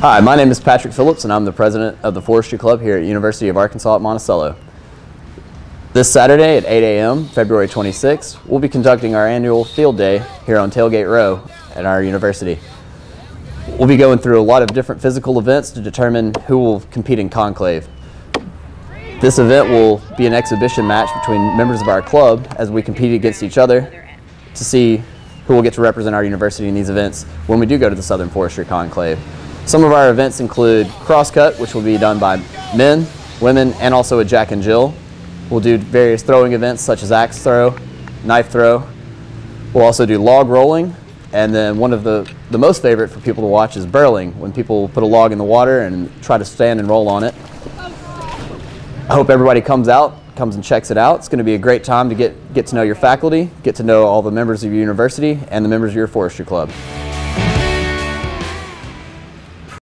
Hi, my name is Patrick Phillips and I'm the president of the Forestry Club here at University of Arkansas at Monticello. This Saturday at 8 a.m., February 26, we'll be conducting our annual field day here on Tailgate Row at our university. We'll be going through a lot of different physical events to determine who will compete in conclave. This event will be an exhibition match between members of our club as we compete against each other to see who will get to represent our university in these events when we do go to the Southern Forestry Conclave. Some of our events include crosscut, which will be done by men, women, and also a Jack and Jill. We'll do various throwing events such as axe throw, knife throw. We'll also do log rolling, and then one of the, the most favorite for people to watch is birling, when people put a log in the water and try to stand and roll on it. I hope everybody comes out, comes and checks it out. It's going to be a great time to get, get to know your faculty, get to know all the members of your university, and the members of your forestry club.